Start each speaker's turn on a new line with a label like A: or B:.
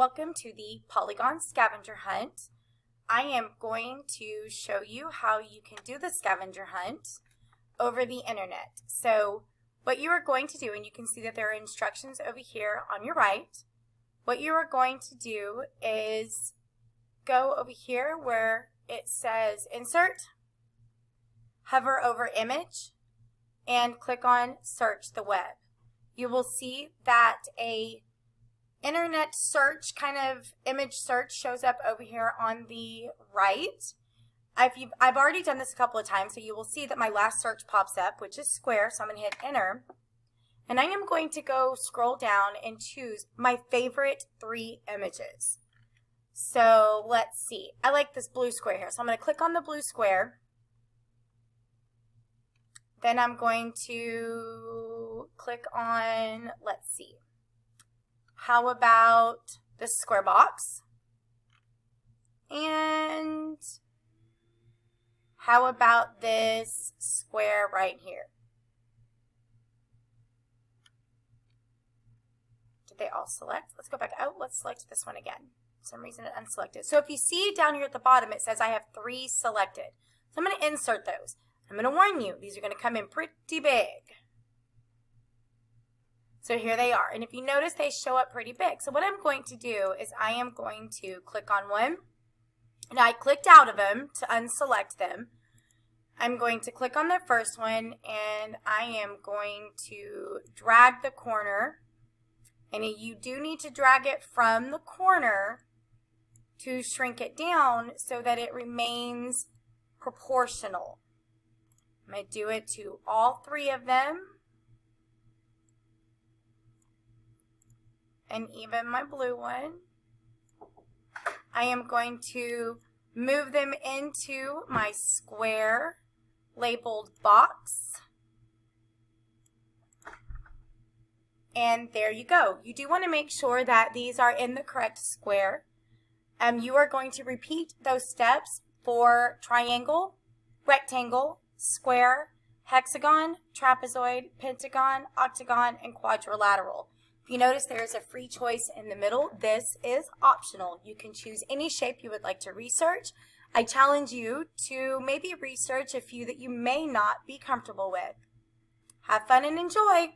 A: Welcome to the Polygon Scavenger Hunt. I am going to show you how you can do the scavenger hunt over the internet. So what you are going to do, and you can see that there are instructions over here on your right, what you are going to do is go over here where it says insert, hover over image, and click on search the web. You will see that a internet search kind of image search shows up over here on the right. I've, I've already done this a couple of times, so you will see that my last search pops up, which is square, so I'm going to hit enter. And I am going to go scroll down and choose my favorite three images. So let's see. I like this blue square here, so I'm going to click on the blue square. Then I'm going to click on, let's see, how about the square box? And how about this square right here? Did they all select? Let's go back. out. let's select this one again. For some reason it unselected. So if you see down here at the bottom, it says I have three selected. So I'm going to insert those. I'm going to warn you, these are going to come in pretty big. So here they are. And if you notice, they show up pretty big. So what I'm going to do is I am going to click on one. And I clicked out of them to unselect them. I'm going to click on the first one and I am going to drag the corner. And you do need to drag it from the corner to shrink it down so that it remains proportional. I'm going to do it to all three of them. And even my blue one. I am going to move them into my square labeled box. And there you go. You do want to make sure that these are in the correct square. Um, you are going to repeat those steps for triangle, rectangle, square, hexagon, trapezoid, pentagon, octagon, and quadrilateral you notice there is a free choice in the middle, this is optional. You can choose any shape you would like to research. I challenge you to maybe research a few that you may not be comfortable with. Have fun and enjoy!